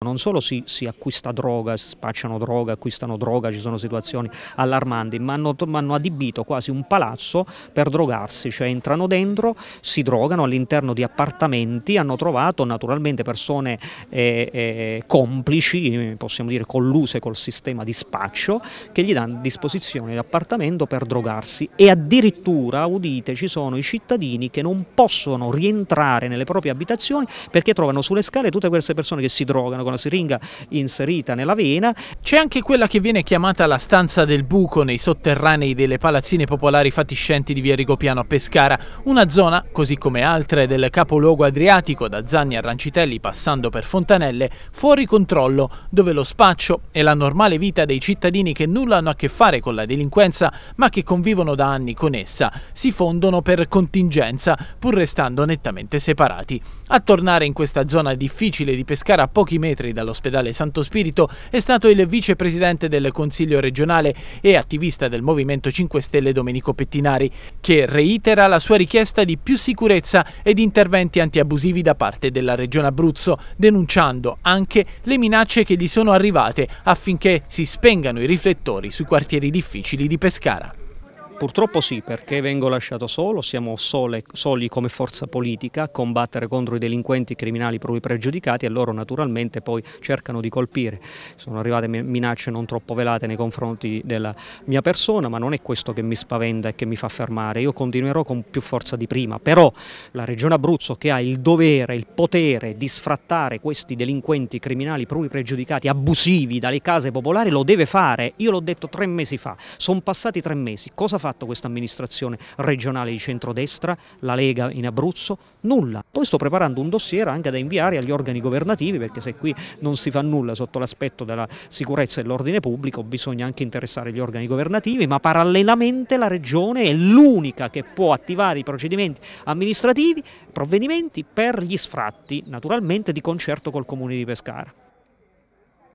Non solo si, si, acquista droga, spacciano droga, acquistano droga, ci sono situazioni allarmanti, ma hanno, ma hanno, adibito quasi un palazzo per drogarsi, cioè entrano dentro, si drogano all'interno di appartamenti, hanno trovato naturalmente persone eh, eh, complici, possiamo dire colluse col sistema di spaccio, che gli danno a disposizione l'appartamento per drogarsi. E addirittura, udite, ci sono i cittadini che non possono rientrare nelle proprie abitazioni perché trovano sulle scale tutte queste persone che si drogano con la siringa inserita nella vena. C'è anche quella che viene chiamata la stanza del buco nei sotterranei delle palazzine popolari fatiscenti di via Rigopiano a Pescara, una zona, così come altre del capoluogo adriatico da Zanni a Rancitelli passando per Fontanelle, fuori controllo, dove lo spaccio e la normale vita dei cittadini che nulla hanno a che fare con la delinquenza ma che convivono da anni con essa si fondono per contingenza pur restando nettamente separati. A tornare in questa zona difficile di Pescara a pochi metri metri dall'ospedale Santo Spirito, è stato il vicepresidente del Consiglio regionale e attivista del Movimento 5 Stelle Domenico Pettinari, che reitera la sua richiesta di più sicurezza ed interventi antiabusivi da parte della Regione Abruzzo, denunciando anche le minacce che gli sono arrivate affinché si spengano i riflettori sui quartieri difficili di Pescara. Purtroppo sì, perché vengo lasciato solo, siamo sole, soli come forza politica a combattere contro i delinquenti criminali pregiudicati e loro naturalmente poi cercano di colpire. Sono arrivate minacce non troppo velate nei confronti della mia persona, ma non è questo che mi spaventa e che mi fa fermare. Io continuerò con più forza di prima, però la Regione Abruzzo che ha il dovere, il potere di sfrattare questi delinquenti criminali pregiudicati, abusivi dalle case popolari, lo deve fare. Io l'ho detto tre mesi fa, sono passati tre mesi, cosa fa? Fatto questa amministrazione regionale di centrodestra, la Lega in Abruzzo? Nulla. Poi sto preparando un dossier anche da inviare agli organi governativi perché se qui non si fa nulla sotto l'aspetto della sicurezza e dell'ordine pubblico bisogna anche interessare gli organi governativi, ma parallelamente la regione è l'unica che può attivare i procedimenti amministrativi, provvedimenti per gli sfratti, naturalmente di concerto col comune di Pescara.